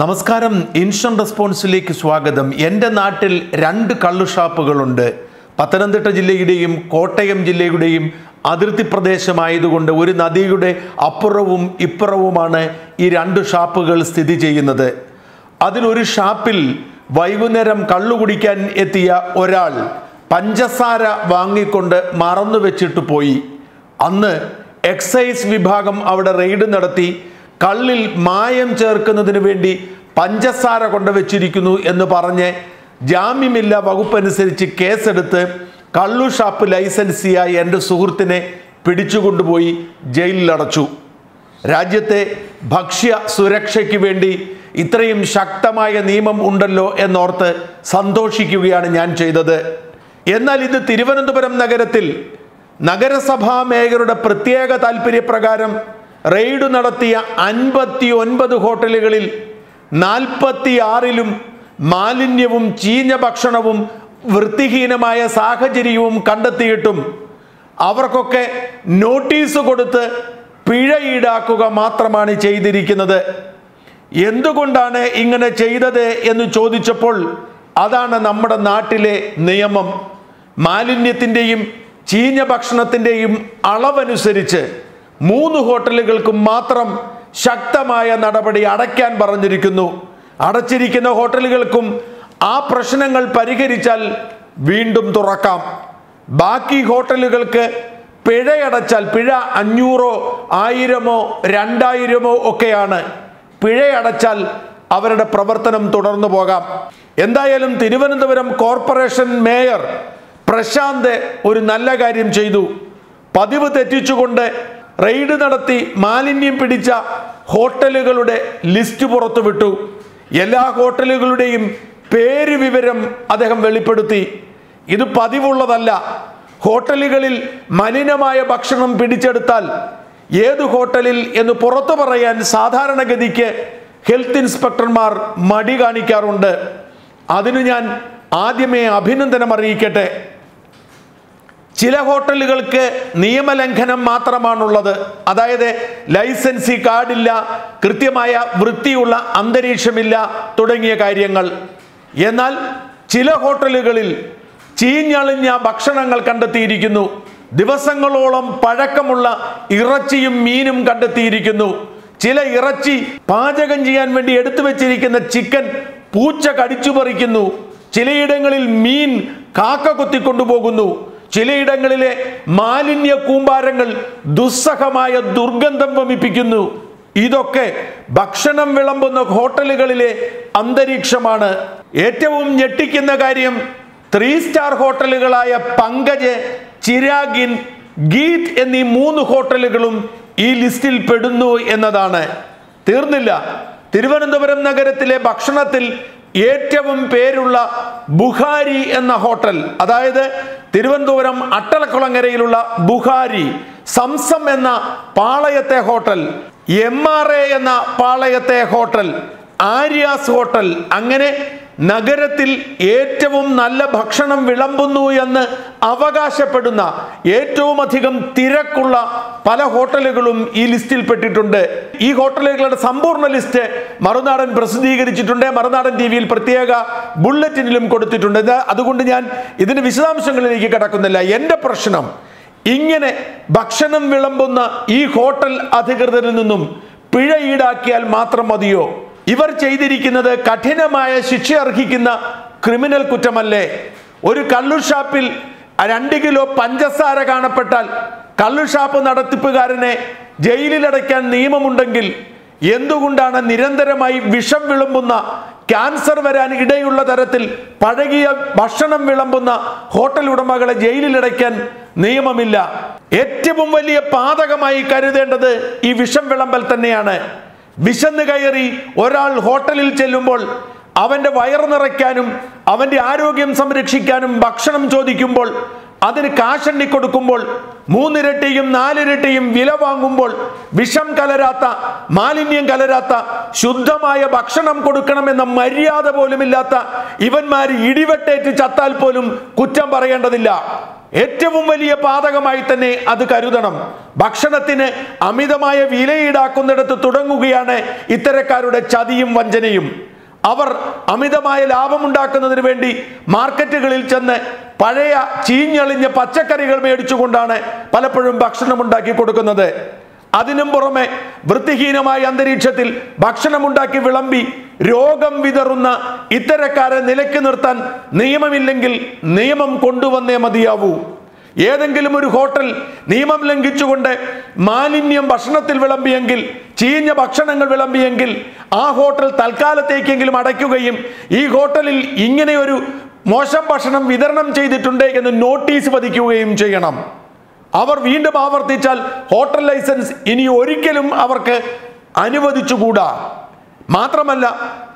നമസ്കാരം. ഇൻഷൻ റെസ്പോൺസിലേക്ക് സ്വാഗതം. എന്റെ നാട്ടിൽ രണ്ട് കള്ളുഷാപ്പുകളുണ്ട്. പത്തനംതിട്ട ജില്ലയുടെയും കോട്ടയം ജില്ലയുടെയും അതിർത്തി പ്രദേശമായതുകൊണ്ട് ഒരു നദിയുടെ അപ്പുറവും ഇപ്പുറവുമാണ് ഈ രണ്ട് ഷാപ്പുകൾ സ്ഥിതി ചെയ്യുന്നത്. അതിലൊരു ഷാപ്പിൽ വൈകുന്നേരം കള്ളു കുടിക്കാൻ എത്തിയ ഒരാൾ പഞ്ചസാര വാങ്ങിക്കൊണ്ട് മറന്നു വെച്ചിട്ട് പോയി. അന്ന് എക്സൈസ് വിഭാഗം അവിടെ റെയ്ഡ് നടത്തി കള്ളിൽ മായം ചേർക്കുന്നതിന് വേണ്ടി പഞ്ചസാര കൊണ്ടുവച്ചിരിക്കുന്നു എന്ന് പറഞ്ഞ് ജാമ്യമില്ല വകുപ്പനുസരിച്ച് കേസെടുത്ത് കള്ളു ഷാപ്പ് ലൈസൻസിയായി എന്റെ സുഹൃത്തിനെ പിടിച്ചുകൊണ്ടുപോയി ജയിലിലടച്ചു. രാജ്യത്തെ ഭക്ഷ്യ സുരക്ഷയ്ക്ക് വേണ്ടി ഇത്രയും ശക്തമായ നിയമം ഉണ്ടല്ലോ എന്നോർത്ത് സന്തോഷിക്കുകയാണ് ഞാൻ ചെയ്തത്. എന്നാൽ ഇത് തിരുവനന്തപുരം നഗരത്തിൽ നഗരസഭാ മേയറുടെ പ്രത്യേക താല്പര്യപ്രകാരം റെയ്ഡ് നടത്തിയ അൻപത്തി ഒൻപത് ഹോട്ടലുകളിൽ നാൽപ്പത്തി ആറിലും മാലിന്യവും ചീഞ്ഞ ഭക്ഷണവും വൃത്തിഹീനമായ സാഹചര്യവും കണ്ടെത്തിയിട്ടും അവർക്കൊക്കെ നോട്ടീസ് കൊടുത്ത് പിഴ ഈടാക്കുക മാത്രമാണ് ചെയ്തിരിക്കുന്നത്. എന്തുകൊണ്ടാണ് ഇങ്ങനെ ചെയ്തത് എന്ന് ചോദിച്ചപ്പോൾ അതാണ് നമ്മുടെ നാട്ടിലെ നിയമം. മാലിന്യത്തിന്റെയും ചീഞ്ഞ ഭക്ഷണത്തിന്റെയും അളവനുസരിച്ച് മൂന്ന് ഹോട്ടലുകൾക്കും മാത്രം ശക്തമായ നടപടി അടയ്ക്കാൻ പറഞ്ഞിരിക്കുന്നു. അടച്ചിരിക്കുന്ന ഹോട്ടലുകൾക്കും ആ പ്രശ്നങ്ങൾ പരിഹരിച്ചാൽ വീണ്ടും തുറക്കാം. ബാക്കി ഹോട്ടലുകൾക്ക് പിഴയടച്ചാൽ പിഴ അഞ്ഞൂറോ ആയിരമോ രണ്ടായിരമോ ഒക്കെയാണ്. പിഴയടച്ചാൽ അവരുടെ പ്രവർത്തനം തുടർന്നു പോകാം. എന്തായാലും തിരുവനന്തപുരം കോർപ്പറേഷൻ മേയർ പ്രശാന്ത് ഒരു നല്ല കാര്യം ചെയ്തു. പതിവ് തെറ്റിച്ചുകൊണ്ട് റെയ്ഡ് നടത്തി മാലിന്യം പിടിച്ച ഹോട്ടലുകളുടെ ലിസ്റ്റ് പുറത്തുവിട്ടു. എല്ലാ ഹോട്ടലുകളുടെയും പേര് വിവരം അദ്ദേഹം വെളിപ്പെടുത്തി. ഇത് പതിവുള്ളതല്ല. ഹോട്ടലുകളിൽ മലിനമായ ഭക്ഷണം പിടിച്ചെടുത്താൽ ഏത് ഹോട്ടലിൽ എന്ന് പുറത്തു പറയാൻ സാധാരണഗതിക്ക് ഹെൽത്ത് ഇൻസ്പെക്ടർമാർ മടി കാണിക്കാറുണ്ട്. അതിനു ഞാൻ ആദ്യമേ അഭിനന്ദനം അറിയിക്കട്ടെ. ചില ഹോട്ടലുകൾക്ക് നിയമലംഘനം മാത്രമാണുള്ളത്. അതായത് ലൈസൻസി കാർഡില്ല കൃത്യമായ വൃത്തിയുള്ള അന്തരീക്ഷമില്ല തുടങ്ങിയ കാര്യങ്ങൾ. എന്നാൽ ചില ഹോട്ടലുകളിൽ ചീഞ്ഞളിഞ്ഞ ഭക്ഷണങ്ങൾ കണ്ടെത്തിയിരിക്കുന്നു. ദിവസങ്ങളോളം പഴക്കമുള്ള ഇറച്ചിയും മീനും കണ്ടെത്തിയിരിക്കുന്നു. ചില ഇറച്ചി പാചകം ചെയ്യാൻ വേണ്ടി എടുത്തു വെച്ചിരിക്കുന്ന ചിക്കൻ പൂച്ച കടിച്ചു പറിക്കുന്നു ചിലയിടങ്ങളിൽ മീൻ കാക്ക കൊത്തിക്കൊണ്ടുപോകുന്നു. ചിലയിടങ്ങളിലെ മാലിന്യ കൂമ്പാരങ്ങൾ ദുസ്സഹമായ ദുർഗന്ധം വമിപ്പിക്കുന്നു. ഇതൊക്കെ ഭക്ഷണം വിളമ്പുന്ന ഹോട്ടലുകളിലെ അന്തരീക്ഷമാണ്. ഏറ്റവും ഞെട്ടിക്കുന്ന കാര്യം ത്രീ സ്റ്റാർ ഹോട്ടലുകളായ പങ്കജ് ചിരാഗിൻ ഗീത് എന്നീ മൂന്ന് ഹോട്ടലുകളും ഈ ലിസ്റ്റിൽ പെടുന്നു എന്നതാണ്. തീർന്നില്ല. തിരുവനന്തപുരം നഗരത്തിലെ ഭക്ഷണത്തിൽ ഏറ്റവും പേരുള്ള ബുഹാരി എന്ന ഹോട്ടൽ അതായത് തിരുവനന്തപുരം അട്ടലക്കുളങ്ങരയിലുള്ള ബുഹാരി സംസം എന്ന പാളയത്തെ ഹോട്ടൽ എം ആർ എ എന്ന പാളയത്തെ ഹോട്ടൽ ആര്യാസ് ഹോട്ടൽ അങ്ങനെ നഗരത്തിൽ ഏറ്റവും നല്ല ഭക്ഷണം വിളമ്പുന്നു എന്ന് അവകാശപ്പെടുന്ന ഏറ്റവും അധികം തിരക്കുള്ള പല ഹോട്ടലുകളും ഈ ലിസ്റ്റിൽപ്പെട്ടിട്ടുണ്ട് ഈ ഹോട്ടലുകളുടെ സമ്പൂർണ ലിസ്റ്റ് മറുനാടൻ പ്രസിദ്ധീകരിച്ചിട്ടുണ്ട്. മറുനാടൻ ടി വിയിൽ പ്രത്യേക ബുള്ളറ്റിനിലും കൊടുത്തിട്ടുണ്ട്. അതുകൊണ്ട് ഞാൻ ഇതിന് വിശദാംശങ്ങളിലേക്ക് കടക്കുന്നില്ല. എന്റെ പ്രശ്നം ഇങ്ങനെ ഭക്ഷണം വിളമ്പുന്ന ഈ ഹോട്ടൽ അധികൃതരിൽ നിന്നും പിഴ ഈടാക്കിയാൽ മാത്രം മതിയോ? ഇവർ ചെയ്തിരിക്കുന്നത് കഠിനമായ ശിക്ഷ അർഹിക്കുന്ന ക്രിമിനൽ കുറ്റമല്ലേ? ഒരു കള്ളുഷാപ്പിൽ രണ്ട് കിലോ പഞ്ചസാര കാണപ്പെട്ടാൽ കള്ളുഷാപ്പ് നടത്തിപ്പുകാരനെ ജയിലിലടയ്ക്കാൻ നിയമമുണ്ടെങ്കിൽ എന്തുകൊണ്ടാണ് നിരന്തരമായി വിഷം വിളമ്പുന്ന ക്യാൻസർ വരാൻ ഇടയുള്ള തരത്തിൽ പഴകിയ ഭക്ഷണം വിളമ്പുന്ന ഹോട്ടൽ ഉടമകളെ ജയിലിലടയ്ക്കാൻ നിയമമില്ല? ഏറ്റവും വലിയ പാതകമായി കരുതേണ്ടത് ഈ വിഷം വിളമ്പൽ തന്നെയാണ്. വിശന്ന് കയറി ഒരാൾ ഹോട്ടലിൽ ചെല്ലുമ്പോൾ അവന്റെ വയറ് നിറയ്ക്കാനും അവന്റെ ആരോഗ്യം സംരക്ഷിക്കാനും ഭക്ഷണം ചോദിക്കുമ്പോൾ അതിന് കാശണ്ണി കൊടുക്കുമ്പോൾ മൂന്നിരട്ടിയും നാലിരട്ടിയും വില വാങ്ങുമ്പോൾ വിഷം കലരാത്ത മാലിന്യം കലരാത്ത ശുദ്ധമായ ഭക്ഷണം കൊടുക്കണമെന്ന മര്യാദ പോലുമില്ലാത്ത ഇവന്മാർ ഇടിവെട്ടേറ്റ് ചത്താൽ പോലും കുറ്റം പറയേണ്ടതില്ല. ഏറ്റവും വലിയ പാതകമായി തന്നെ അത് കരുതണം. ഭക്ഷണത്തിന് അമിതമായ വില ഈടാക്കുന്നിടത്ത് തുടങ്ങുകയാണ് ഇത്തരക്കാരുടെ ചതിയും വഞ്ചനയും. അവർ അമിതമായ ലാഭമുണ്ടാക്കുന്നതിന് വേണ്ടി മാർക്കറ്റുകളിൽ ചെന്ന് പഴയ ചീഞ്ഞളിഞ്ഞ പച്ചക്കറികൾ മേടിച്ചുകൊണ്ടാണ് പലപ്പോഴും ഭക്ഷണം ഉണ്ടാക്കി കൊടുക്കുന്നത്. അതിനും പുറമെ വൃത്തിഹീനമായ അന്തരീക്ഷത്തിൽ ഭക്ഷണമുണ്ടാക്കി വിളമ്പി രോഗം വിതറുന്ന ഇത്തരക്കാരെ നിലയ്ക്ക് നിർത്താൻ നിയമമില്ലെങ്കിൽ നിയമം കൊണ്ടുവന്നേ മതിയാവൂ. ഏതെങ്കിലും ഒരു ഹോട്ടൽ നിയമം ലംഘിച്ചുകൊണ്ട് മാലിന്യം ഭക്ഷണത്തിൽ വിളമ്പിയെങ്കിൽ ചീഞ്ഞ ഭക്ഷണങ്ങൾ വിളമ്പിയെങ്കിൽ ആ ഹോട്ടൽ തൽക്കാലത്തേക്കെങ്കിലും അടയ്ക്കുകയും ഈ ഹോട്ടലിൽ ഇങ്ങനെയൊരു മോശം ഭക്ഷണം വിതരണം ചെയ്തിട്ടുണ്ട് എന്ന് നോട്ടീസ് പതിക്കുകയും ചെയ്യണം. അവർ വീണ്ടും ആവർത്തിച്ചാൽ ഹോട്ടൽ ലൈസൻസ് ഇനി ഒരിക്കലും അവർക്ക് അനുവദിച്ചുകൂടാ. മാത്രമല്ല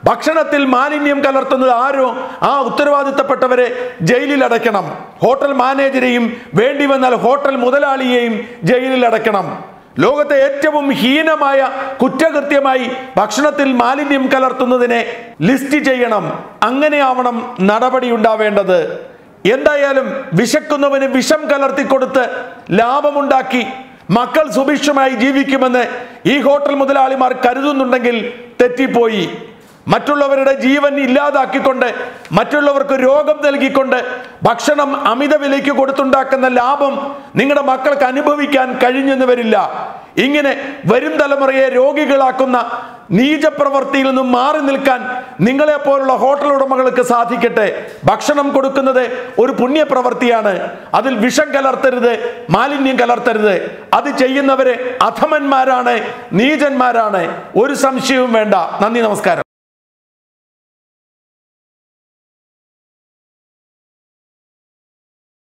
ഭക്ഷണത്തിൽ മാലിന്യം കലർത്തുന്നത് ആരോ ആ ഉത്തരവാദിത്തപ്പെട്ടവരെ ജയിലിൽ അടയ്ക്കണം. ഹോട്ടൽ മാനേജരെയും വേണ്ടി വന്നാൽ ഹോട്ടൽ മുതലാളിയെയും ജയിലിൽ അടയ്ക്കണം. ലോകത്തെ ഏറ്റവും ഹീനമായ കുറ്റകൃത്യമായി ഭക്ഷണത്തിൽ മാലിന്യം കലർത്തുന്നതിനെ ലിസ്റ്റ് ചെയ്യണം. അങ്ങനെയാവണം നടപടി ഉണ്ടാവേണ്ടത്. എന്തായാലും വിശക്കുന്നവന് വിഷം കലർത്തി കലർത്തിക്കൊടുത്ത് ലാഭമുണ്ടാക്കി മക്കൾ സുഭിക്ഷമായി ജീവിക്കുമെന്ന് ഈ ഹോട്ടൽ മുതലാളിമാർ കരുതുന്നുണ്ടെങ്കിൽ തെറ്റിപ്പോയി. മറ്റുള്ളവരുടെ ജീവൻ ഇല്ലാതാക്കിക്കൊണ്ട് മറ്റുള്ളവർക്ക് രോഗം നൽകിക്കൊണ്ട് ഭക്ഷണം അമിത വിലയ്ക്ക് കൊടുത്തുണ്ടാക്കുന്ന ലാഭം നിങ്ങളുടെ മക്കൾക്ക് അനുഭവിക്കാൻ കഴിഞ്ഞെന്ന് വരില്ല. ഇങ്ങനെ വരും തലമുറയെ രോഗികളാക്കുന്ന നീചപ്രവർത്തിയിൽ നിന്നും മാറി നിൽക്കാൻ നിങ്ങളെ പോലുള്ള ഹോട്ടൽ ഉടമകൾക്ക് സാധിക്കട്ടെ. ഭക്ഷണം കൊടുക്കുന്നത് ഒരു പുണ്യപ്രവൃത്തിയാണ് അതിൽ വിഷം കലർത്തരുത് മാലിന്യം കലർത്തരുത്. അത് ചെയ്യുന്നവരെ അധമന്മാരാണ് നീചന്മാരാണ്. ഒരു സംശയവും വേണ്ട. നന്ദി നമസ്കാരം.